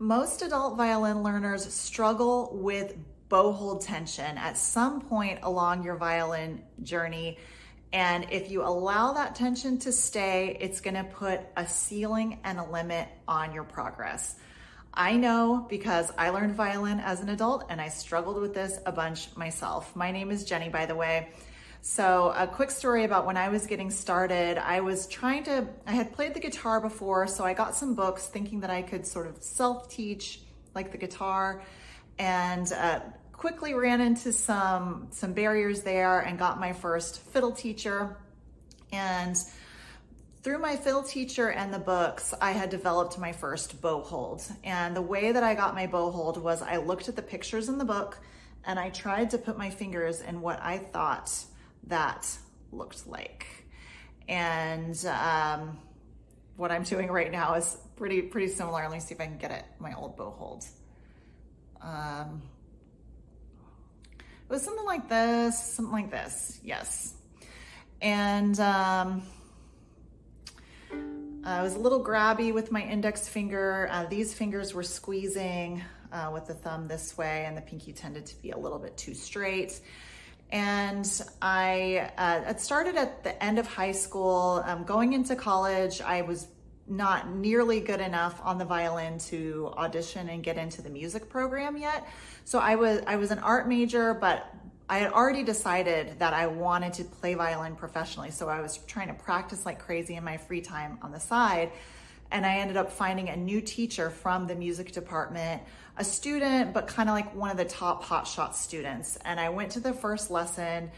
Most adult violin learners struggle with bow hold tension at some point along your violin journey. And if you allow that tension to stay, it's gonna put a ceiling and a limit on your progress. I know because I learned violin as an adult and I struggled with this a bunch myself. My name is Jenny, by the way. So a quick story about when I was getting started, I was trying to, I had played the guitar before, so I got some books thinking that I could sort of self-teach like the guitar and uh, quickly ran into some, some barriers there and got my first fiddle teacher. And through my fiddle teacher and the books, I had developed my first bow hold. And the way that I got my bow hold was I looked at the pictures in the book and I tried to put my fingers in what I thought that looked like. And um, what I'm doing right now is pretty, pretty similar. Let me see if I can get it, my old bow hold. Um, it was something like this, something like this, yes. And um, I was a little grabby with my index finger. Uh, these fingers were squeezing uh, with the thumb this way and the pinky tended to be a little bit too straight. And I uh, started at the end of high school. Um, going into college, I was not nearly good enough on the violin to audition and get into the music program yet. So I was I was an art major, but I had already decided that I wanted to play violin professionally. So I was trying to practice like crazy in my free time on the side. And I ended up finding a new teacher from the music department a student, but kind of like one of the top hotshot students. And I went to the first lesson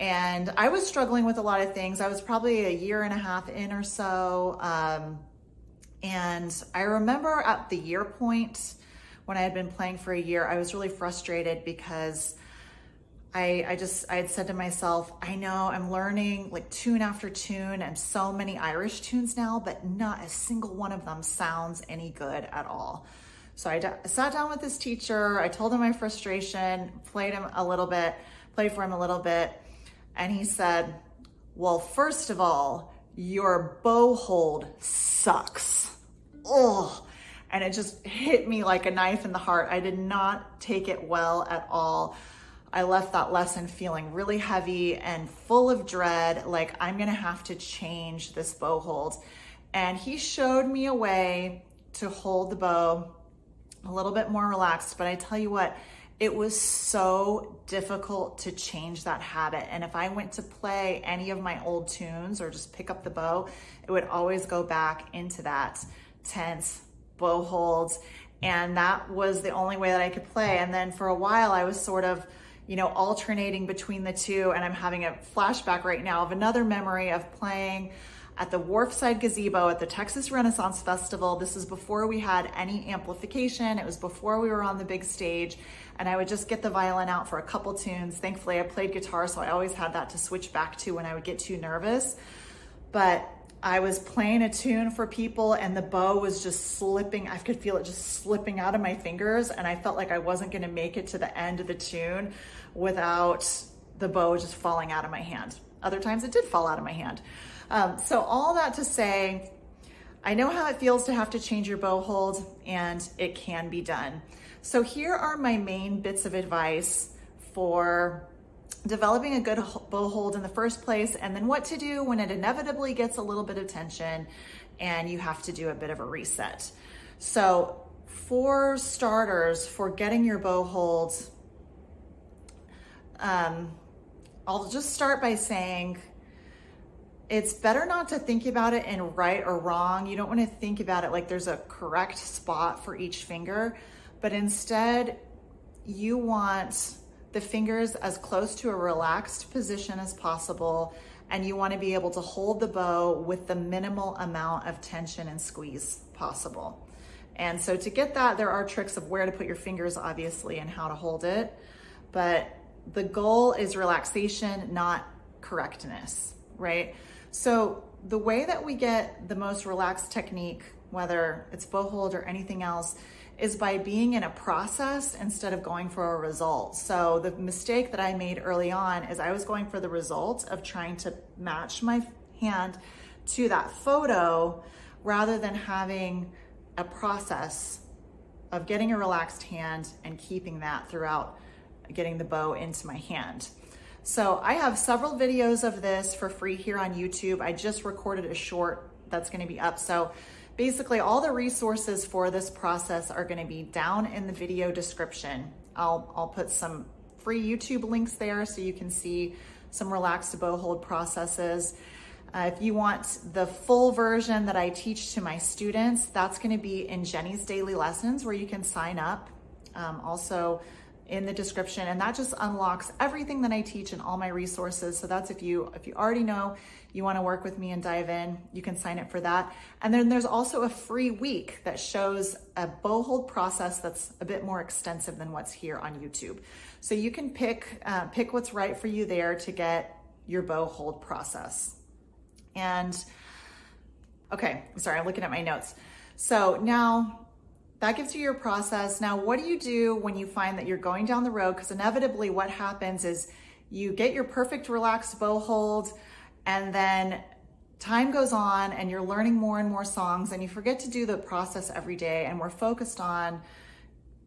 and I was struggling with a lot of things. I was probably a year and a half in or so. Um, and I remember at the year point when I had been playing for a year, I was really frustrated because I, I just, I had said to myself, I know I'm learning like tune after tune and so many Irish tunes now, but not a single one of them sounds any good at all. So I sat down with this teacher. I told him my frustration, played him a little bit, played for him a little bit. And he said, well, first of all, your bow hold sucks. Oh, and it just hit me like a knife in the heart. I did not take it well at all. I left that lesson feeling really heavy and full of dread, like I'm gonna have to change this bow hold. And he showed me a way to hold the bow a little bit more relaxed. But I tell you what, it was so difficult to change that habit. And if I went to play any of my old tunes or just pick up the bow, it would always go back into that tense bow hold. And that was the only way that I could play. And then for a while, I was sort of, you know, alternating between the two. And I'm having a flashback right now of another memory of playing at the Wharfside Gazebo at the Texas Renaissance Festival. This is before we had any amplification. It was before we were on the big stage and I would just get the violin out for a couple tunes. Thankfully, I played guitar, so I always had that to switch back to when I would get too nervous. But I was playing a tune for people and the bow was just slipping. I could feel it just slipping out of my fingers and I felt like I wasn't gonna make it to the end of the tune without the bow just falling out of my hand. Other times it did fall out of my hand. Um, so all that to say, I know how it feels to have to change your bow hold and it can be done. So here are my main bits of advice for developing a good bow hold in the first place and then what to do when it inevitably gets a little bit of tension and you have to do a bit of a reset. So for starters, for getting your bow hold, um, I'll just start by saying it's better not to think about it in right or wrong. You don't want to think about it like there's a correct spot for each finger, but instead you want the fingers as close to a relaxed position as possible and you want to be able to hold the bow with the minimal amount of tension and squeeze possible. And so to get that, there are tricks of where to put your fingers, obviously, and how to hold it. But the goal is relaxation, not correctness, right? So the way that we get the most relaxed technique, whether it's bow hold or anything else, is by being in a process instead of going for a result. So the mistake that I made early on is I was going for the result of trying to match my hand to that photo rather than having a process of getting a relaxed hand and keeping that throughout getting the bow into my hand. So I have several videos of this for free here on YouTube. I just recorded a short that's gonna be up. So basically all the resources for this process are gonna be down in the video description. I'll, I'll put some free YouTube links there so you can see some relaxed bow hold processes. Uh, if you want the full version that I teach to my students, that's gonna be in Jenny's Daily Lessons where you can sign up. Um, also, in the description and that just unlocks everything that I teach and all my resources. So that's if you if you already know you want to work with me and dive in, you can sign up for that. And then there's also a free week that shows a bow hold process that's a bit more extensive than what's here on YouTube. So you can pick uh, pick what's right for you there to get your bow hold process. And okay, I'm sorry, I'm looking at my notes. So now that gives you your process. Now, what do you do when you find that you're going down the road? Because inevitably what happens is you get your perfect relaxed bow hold and then time goes on and you're learning more and more songs and you forget to do the process every day and we're focused on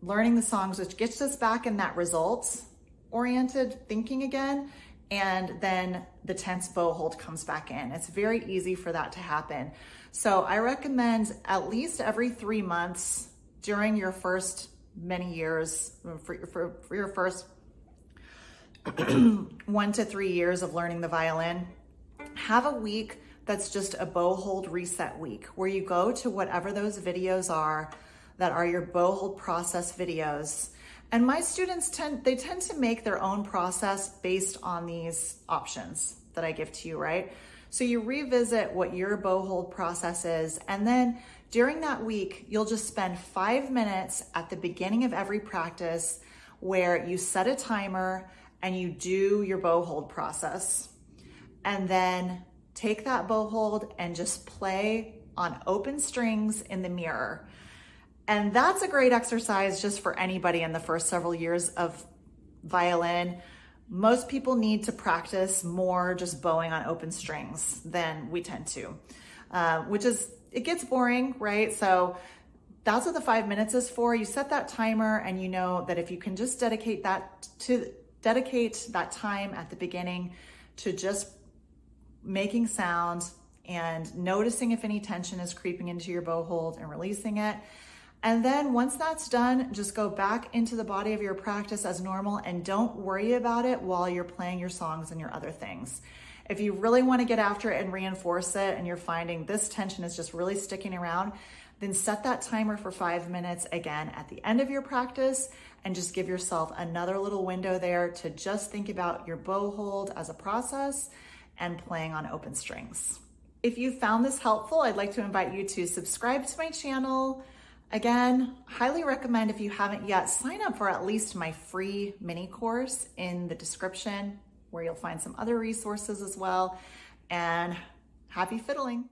learning the songs, which gets us back in that results oriented thinking again. And then the tense bow hold comes back in. It's very easy for that to happen. So I recommend at least every three months during your first many years, for, for, for your first one to three years of learning the violin, have a week that's just a bow hold reset week where you go to whatever those videos are that are your bow hold process videos. And my students tend, they tend to make their own process based on these options that I give to you, right? So you revisit what your bow hold process is and then during that week, you'll just spend five minutes at the beginning of every practice where you set a timer and you do your bow hold process. And then take that bow hold and just play on open strings in the mirror. And that's a great exercise just for anybody in the first several years of violin. Most people need to practice more just bowing on open strings than we tend to, uh, which is it gets boring, right? So that's what the five minutes is for. You set that timer and you know that if you can just dedicate that to dedicate that time at the beginning to just making sound and noticing if any tension is creeping into your bow hold and releasing it. And then once that's done, just go back into the body of your practice as normal and don't worry about it while you're playing your songs and your other things. If you really want to get after it and reinforce it and you're finding this tension is just really sticking around, then set that timer for five minutes again at the end of your practice and just give yourself another little window there to just think about your bow hold as a process and playing on open strings. If you found this helpful, I'd like to invite you to subscribe to my channel. Again, highly recommend if you haven't yet, sign up for at least my free mini course in the description where you'll find some other resources as well. And happy fiddling.